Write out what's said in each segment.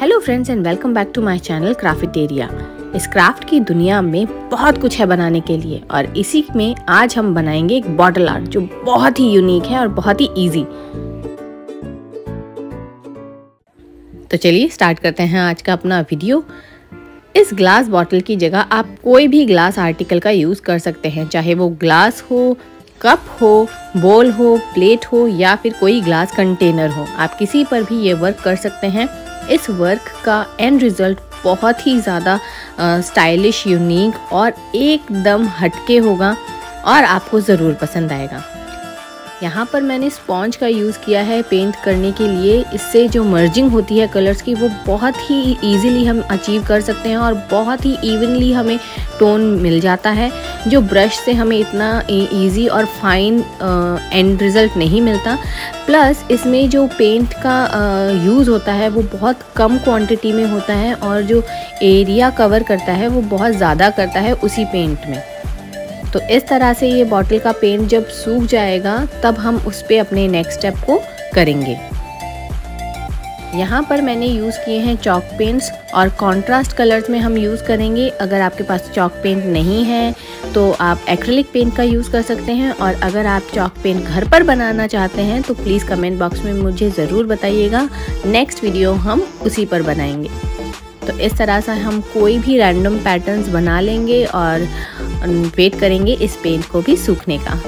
Hello friends and welcome back to my channel Crafteria इस craft की दुनिया में बहुत कुछ है बनाने के लिए और इसी में आज हम बनाएँगे एक बॉटल आर्ट जो बहुत ही यूनिक है और बहुत ही इजी तो चलिए स्टार्ट करते हैं आज का अपना वीडियो इस ग्लास बॉटल की जगह आप कोई भी ग्लास आर्टिकल का यूज़ कर सकते हैं, चाहे वो ग्लास हो कप हो बोल हो प्लेट हो या फिर कोई ग्लास कंटेनर हो। आप किसी पर भी ये वर्क कर सकते हैं। इस वर्क का एंड रिज़ल्ट बहुत ही ज़्यादा स्टाइलिश यूनिक और एकदम हटके होगा और आपको ज़रूर पसंद आएगा। यहाँ पर मैंने स्पॉन्ज का यूज़ किया है पेंट करने के लिए। इससे जो मर्जिंग होती है कलर्स की, वो बहुत ही इजीली हम अचीव कर सकते हैं और बहुत ही इवनली हमें टोन मिल जाता है। जो ब्रश से हमें इतना इजी और फाइन एंड रिज़ल्ट नहीं मिलता। प्लस इसमें जो पेंट का यूज़ होता है, वो बहुत कम क्वांटिटी में होता है और जो एरिया कवर करता है, वो बहुत ज़्यादा करता है उसी पेंट में। तो इस तरह से ये बॉटल का पेंट जब सूख जाएगा, तब हम उस पर अपने नेक्स्ट स्टेप को करेंगे। यहाँ पर मैंने यूज़ किए हैं चॉक पेंट्स और कॉन्ट्रास्ट कलर्स में हम यूज़ करेंगे। अगर आपके पास चॉक पेंट नहीं है तो आप एक्रेलिक पेंट का यूज़ कर सकते हैं और अगर आप चॉक पेंट घर पर बनाना चाहते हैं तो प्लीज़ कमेंट बॉक्स में मुझे ज़रूर बताइएगा। नेक्स्ट वीडियो हम उसी पर बनाएँगे। तो इस तरह से हम कोई भी रैंडम पैटर्न्स बना लेंगे और वेट करेंगे इस पेंट को भी सूखने का।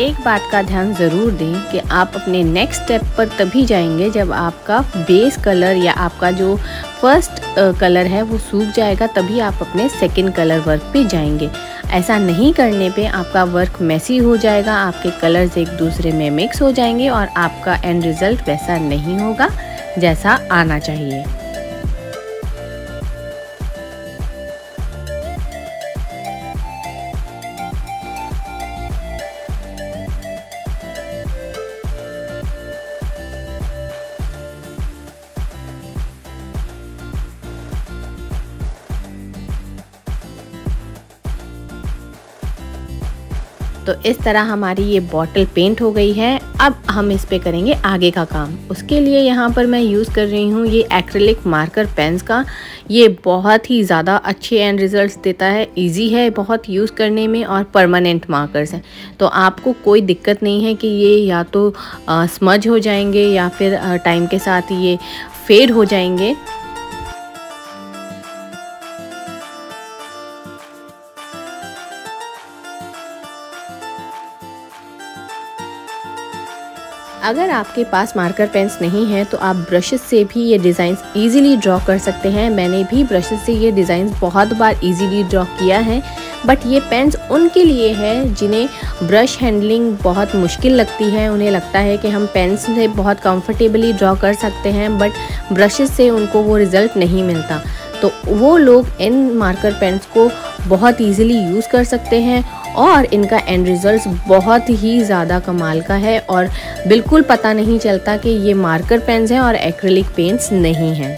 एक बात का ध्यान ज़रूर दें कि आप अपने नेक्स्ट स्टेप पर तभी जाएँगे जब आपका बेस कलर या आपका जो फ़र्स्ट कलर है वो सूख जाएगा, तभी आप अपने सेकंड कलर वर्क पे जाएँगे। ऐसा नहीं करने पे आपका वर्क मैसी हो जाएगा, आपके कलर्स एक दूसरे में मिक्स हो जाएँगे और आपका एंड रिज़ल्ट वैसा नहीं होगा जैसा आना चाहिए। तो इस तरह हमारी ये बॉटल पेंट हो गई है। अब हम इस पे करेंगे आगे का काम। उसके लिए यहाँ पर मैं यूज़ कर रही हूँ ये एक्रेलिक मार्कर पेन्स का। ये बहुत ही ज़्यादा अच्छे एंड रिज़ल्ट्स देता है इजी है, बहुत यूज़ करने में और परमानेंट मार्कर्स हैं। तो आपको कोई दिक्कत नहीं है कि ये या तो स्मज हो जाएँगे या फिर टाइम के साथ ये फेड हो जाएँगे। अगर आपके पास मार्कर पेन्स नहीं है तो आप ब्रशेस से भी ये डिज़ाइंस इजीली ड्रॉ कर सकते हैं। मैंने भी ब्रशेस से ये डिज़ाइंस बहुत बार इजीली ड्रॉ किया है। बट ये पेन्स उनके लिए है जिन्हें ब्रश हैंडलिंग बहुत मुश्किल लगती है। उन्हें लगता है कि हम पेन्स से बहुत कंफर्टेबली ड्रॉ कर सकते हैं बट ब्रशेस से उनको वो रिज़ल्ट नहीं मिलता। तो वो लोग इन मार्कर पेन्स को बहुत ईजिली यूज़ कर सकते हैं और इनका एंड रिज़ल्ट बहुत ही ज़्यादा कमाल का है और बिल्कुल पता नहीं चलता कि ये मार्कर पेन्स हैं और एक्रेलिक पेंट्स नहीं हैं।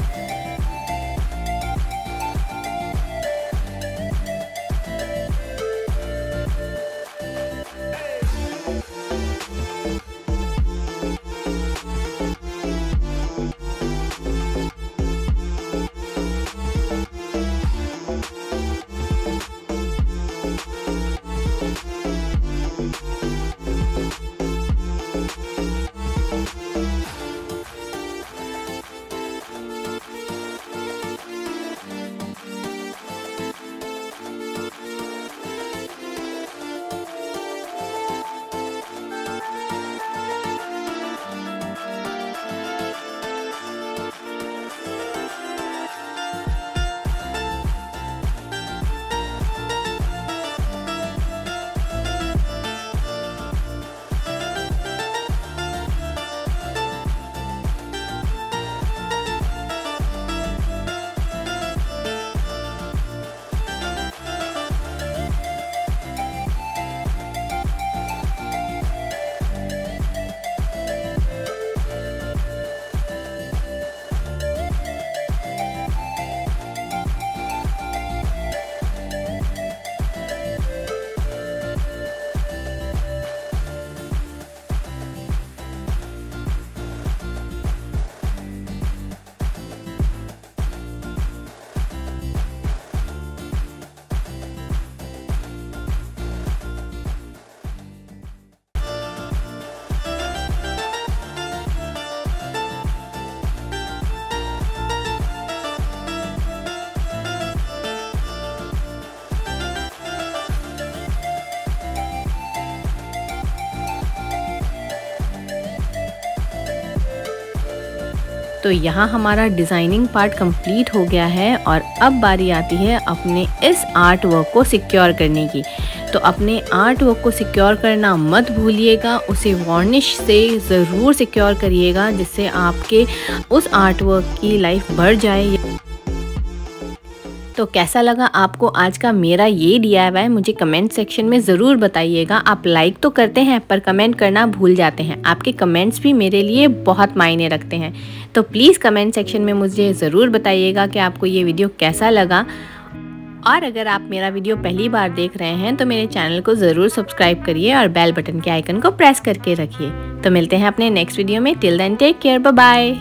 तो यहाँ हमारा डिज़ाइनिंग पार्ट कंप्लीट हो गया है और अब बारी आती है अपने इस आर्ट वर्क को सिक्योर करने की। तो अपने आर्ट वर्क को सिक्योर करना मत भूलिएगा, उसे वार्निश से ज़रूर सिक्योर करिएगा, जिससे आपके उस आर्ट वर्क की लाइफ बढ़ जाए। तो कैसा लगा आपको आज का मेरा ये डी मुझे कमेंट सेक्शन में ज़रूर बताइएगा। आप लाइक तो करते हैं, पर कमेंट करना भूल जाते हैं। आपके कमेंट्स भी मेरे लिए बहुत मायने रखते हैं। तो प्लीज़ कमेंट सेक्शन में मुझे ज़रूर बताइएगा कि आपको ये वीडियो कैसा लगा। और अगर आप मेरा वीडियो पहली बार देख रहे हैं तो मेरे चैनल को ज़रूर सब्सक्राइब करिए और बेल बटन के आइकन को प्रेस करके रखिए। तो मिलते हैं अपने नेक्स्ट वीडियो में। Till then take care bye